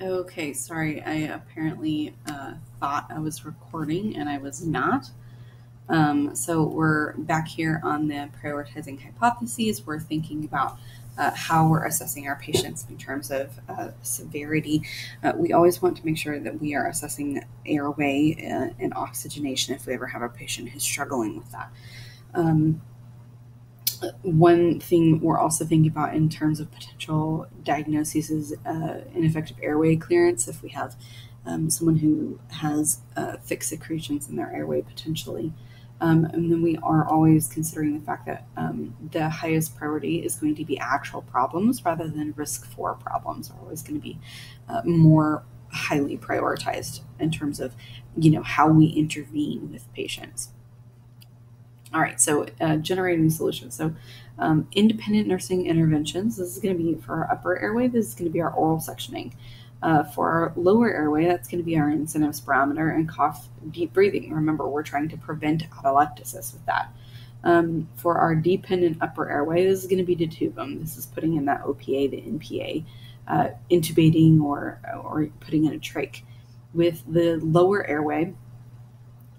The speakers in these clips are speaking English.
Okay, sorry. I apparently uh, thought I was recording and I was not. Um, so we're back here on the prioritizing hypotheses. We're thinking about uh, how we're assessing our patients in terms of uh, severity. Uh, we always want to make sure that we are assessing airway uh, and oxygenation if we ever have a patient who's struggling with that. Um, one thing we're also thinking about in terms of potential diagnoses is uh, ineffective airway clearance. If we have um, someone who has uh, thick secretions in their airway potentially. Um, and then we are always considering the fact that um, the highest priority is going to be actual problems rather than risk for problems are always going to be uh, more highly prioritized in terms of you know how we intervene with patients all right, so uh, generating solutions. So, um, independent nursing interventions. This is going to be for our upper airway. This is going to be our oral suctioning. Uh, for our lower airway, that's going to be our incentive spirometer and cough deep breathing. Remember, we're trying to prevent atelectasis with that. Um, for our dependent upper airway, this is going to be detubum. This is putting in that OPA, the NPA, uh, intubating or or putting in a trach. With the lower airway,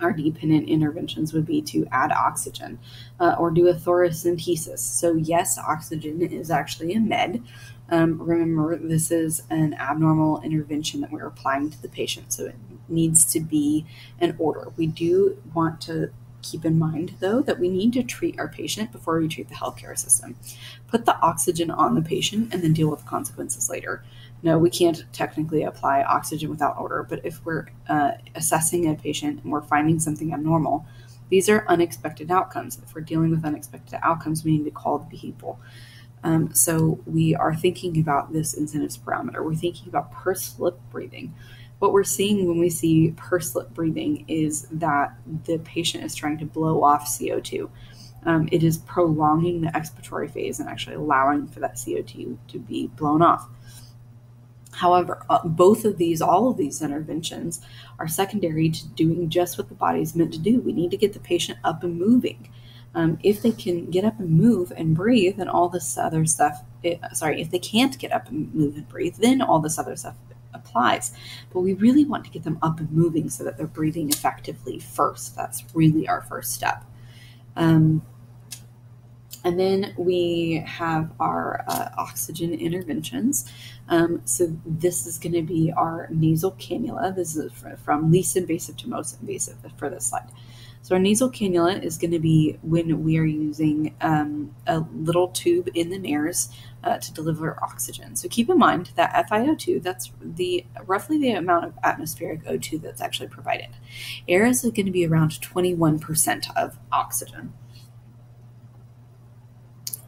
our dependent interventions would be to add oxygen uh, or do a thoracentesis. So, yes, oxygen is actually a med. Um, remember, this is an abnormal intervention that we're applying to the patient, so it needs to be an order. We do want to keep in mind, though, that we need to treat our patient before we treat the healthcare system. Put the oxygen on the patient and then deal with the consequences later no, we can't technically apply oxygen without order, but if we're uh, assessing a patient and we're finding something abnormal, these are unexpected outcomes. If we're dealing with unexpected outcomes, we need to call the people. Um, so we are thinking about this incentive spirometer. We're thinking about pursed lip breathing. What we're seeing when we see pursed lip breathing is that the patient is trying to blow off CO2. Um, it is prolonging the expiratory phase and actually allowing for that CO2 to be blown off. However, uh, both of these, all of these interventions are secondary to doing just what the body is meant to do. We need to get the patient up and moving. Um, if they can get up and move and breathe, and all this other stuff, it, eh, sorry, if they can't get up and move and breathe, then all this other stuff applies. But we really want to get them up and moving so that they're breathing effectively first. That's really our first step. Um, and then we have our uh, oxygen interventions. Um, so this is going to be our nasal cannula. This is from least invasive to most invasive for this slide. So our nasal cannula is going to be when we are using um, a little tube in the nares uh, to deliver oxygen. So keep in mind that FiO2, that's the roughly the amount of atmospheric O2 that's actually provided. Air is going to be around 21% of oxygen.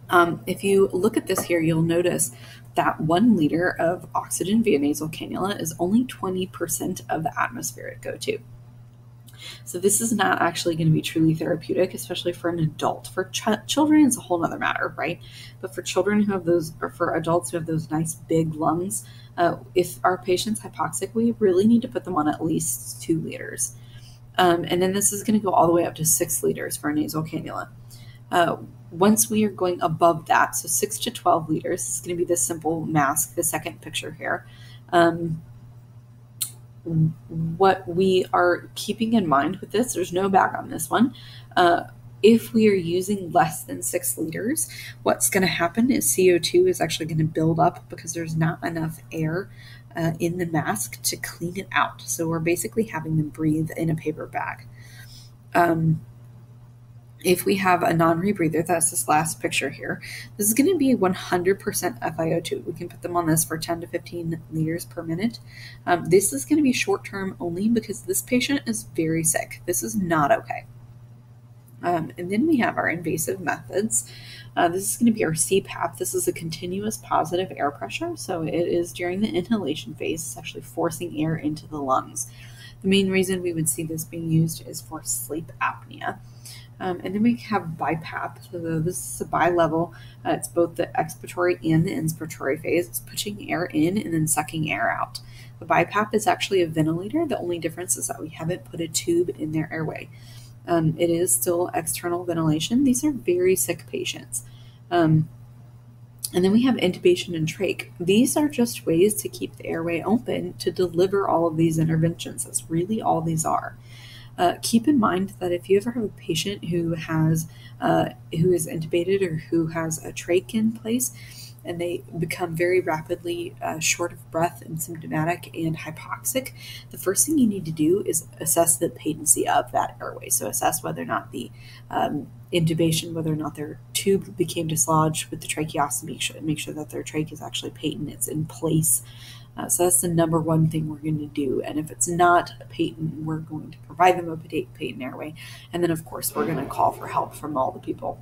Um, if you look at this here, you'll notice that one liter of oxygen via nasal cannula is only 20% of the atmospheric O2. So this is not actually going to be truly therapeutic, especially for an adult. For ch- children, it's a whole other matter, right? But for children who have those, or for adults who have those nice big lungs, uh, if our patient's hypoxic, we really need to put them on at least two liters. Um, and then this is going to go all the way up to six liters for a nasal cannula. Uh, once we are going above that, so 6 to 12 liters, this is going to be the simple mask, the second picture here. Um, what we are keeping in mind with this, there's no bag on this one. Uh, if we are using less than six liters, what's going to happen is CO2 is actually going to build up because there's not enough air uh, in the mask to clean it out. So we're basically having them breathe in a paper bag. Um, if we have a non-rebreather, that's this last picture here, this is going to be 100% FiO2. We can put them on this for 10 to 15 liters per minute. Um, this is going to be short-term only because this patient is very sick. This is not okay. Um, and then we have our invasive methods. Uh, this is going to be our CPAP. This is a continuous positive air pressure. So it is during the inhalation phase, it's actually forcing air into the lungs. The main reason we would see this being used is for sleep apnea. Um, and then we have BiPAP. So this is a bi-level. Uh, it's both the expiratory and the inspiratory phase. It's pushing air in and then sucking air out. The BiPAP is actually a ventilator. The only difference is that we haven't put a tube in their airway. Um, it is still external ventilation. These are very sick patients. Um, And then we have intubation and trach. These are just ways to keep the airway open to deliver all of these interventions. That's really all these are. Uh, keep in mind that if you ever have a patient who has uh, who is intubated or who has a trach in place, and they become very rapidly uh, short of breath and symptomatic and hypoxic, the first thing you need to do is assess the patency of that airway. So assess whether or not the um, intubation, whether or not their tube became dislodged with the tracheostomy, make sure, make sure that their trach is actually patent, it's in place. Uh, so that's the number one thing we're going to do. And if it's not a patent, we're going to provide them a patent airway. And then, of course, we're going to call for help from all the people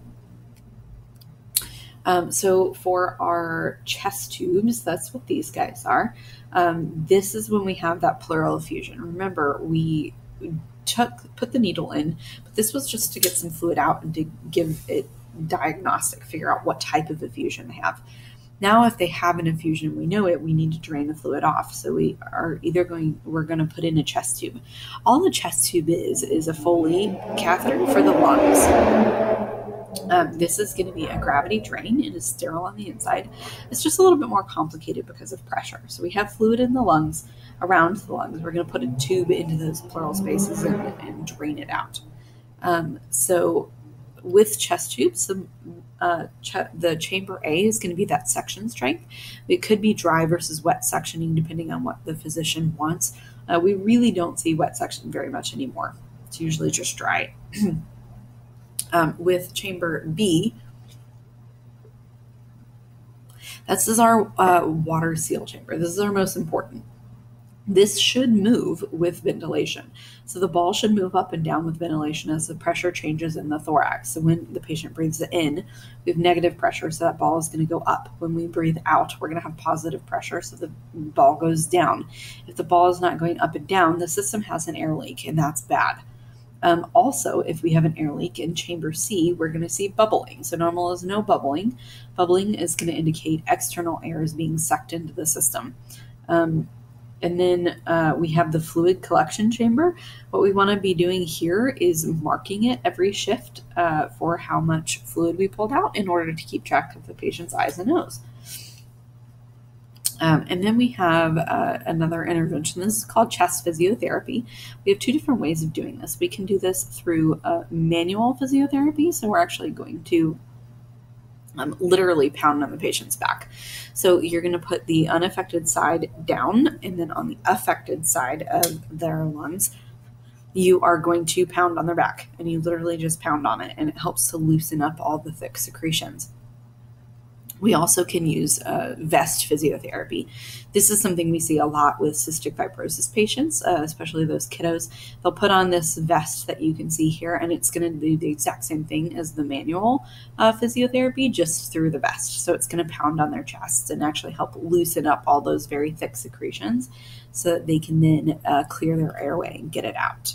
um, so for our chest tubes, that's what these guys are. Um, this is when we have that pleural effusion. Remember, we took put the needle in, but this was just to get some fluid out and to give it diagnostic, figure out what type of effusion they have. Now, if they have an effusion, we know it, we need to drain the fluid off. So we are either going, we're going to put in a chest tube. All the chest tube is, is a Foley catheter for the lungs. Um, this is going to be a gravity drain. It is sterile on the inside. It's just a little bit more complicated because of pressure. So we have fluid in the lungs, around the lungs. We're going to put a tube into those pleural spaces and, and drain it out. Um, so with chest tubes, uh, ch- the chamber A is going to be that suction strength. It could be dry versus wet suctioning, depending on what the physician wants. Uh, we really don't see wet suction very much anymore. It's usually just dry. um, with chamber B. This is our uh, water seal chamber. This is our most important. This should move with ventilation. So the ball should move up and down with ventilation as the pressure changes in the thorax. So when the patient breathes in, we have negative pressure, so that ball is going to go up. When we breathe out, we're going to have positive pressure, so the ball goes down. If the ball is not going up and down, the system has an air leak, and that's bad. Um, also, if we have an air leak in chamber C, we're going to see bubbling. So normal is no bubbling. Bubbling is going to indicate external air is being sucked into the system. Um, and then uh, we have the fluid collection chamber. What we want to be doing here is marking it every shift uh, for how much fluid we pulled out in order to keep track of the patient's eyes and nose. Um, and then we have uh, another intervention. This is called chest physiotherapy. We have two different ways of doing this. We can do this through manual physiotherapy. So we're actually going to um, literally pound on the patient's back. So you're going to put the unaffected side down, and then on the affected side of their lungs, you are going to pound on their back, and you literally just pound on it, and it helps to loosen up all the thick secretions. We also can use uh, vest physiotherapy. This is something we see a lot with cystic fibrosis patients, uh, especially those kiddos. They'll put on this vest that you can see here, and it's going to do the exact same thing as the manual uh, physiotherapy, just through the vest. So it's going to pound on their chests and actually help loosen up all those very thick secretions so that they can then uh, clear their airway and get it out.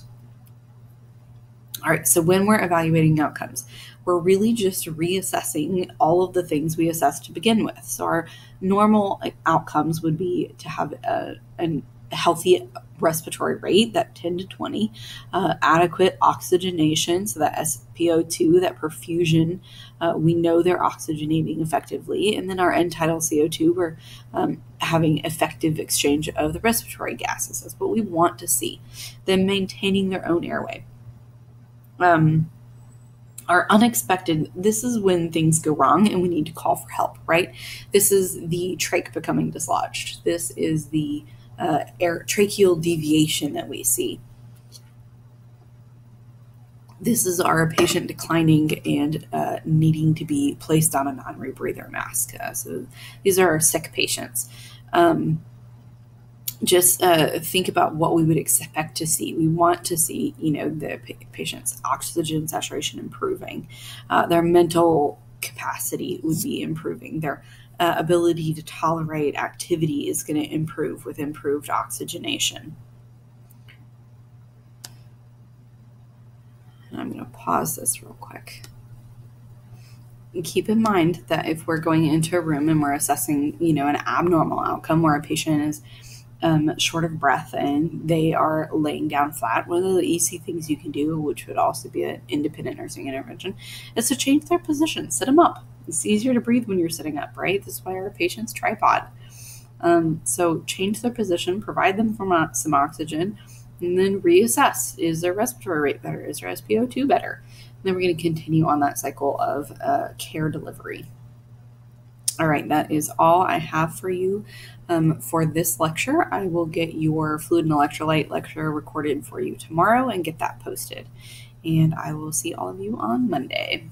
All right, so when we're evaluating outcomes, we're really just reassessing all of the things we assessed to begin with. So our normal outcomes would be to have a, a healthy respiratory rate, that 10 to 20, uh, adequate oxygenation, so that SpO2, that perfusion, uh, we know they're oxygenating effectively, and then our end tidal CO2, we're um, having effective exchange of the respiratory gases. That's what we want to see. Then maintaining their own airway. Um, are unexpected, this is when things go wrong and we need to call for help, right? This is the trach becoming dislodged. This is the uh, air, tracheal deviation that we see. This is our patient declining and uh, needing to be placed on a non rebreather mask. Uh, so these are our sick patients. Um, just uh, think about what we would expect to see. We want to see, you know, the patient's oxygen saturation improving, uh, their mental capacity would be improving, their uh, ability to tolerate activity is going to improve with improved oxygenation. And I'm going to pause this real quick. And keep in mind that if we're going into a room and we're assessing, you know, an abnormal outcome where a patient is um, short of breath and they are laying down flat, one of the easy things you can do, which would also be an independent nursing intervention, is to change their position, sit them up. It's easier to breathe when you're sitting up, right? This is why our patients tripod. Um, so change their position, provide them some oxygen, and then reassess. Is their respiratory rate better? Is their SpO2 better? And then we're going to continue on that cycle of uh, care delivery. All right, that is all I have for you um, for this lecture. I will get your fluid and electrolyte lecture recorded for you tomorrow and get that posted. And I will see all of you on Monday.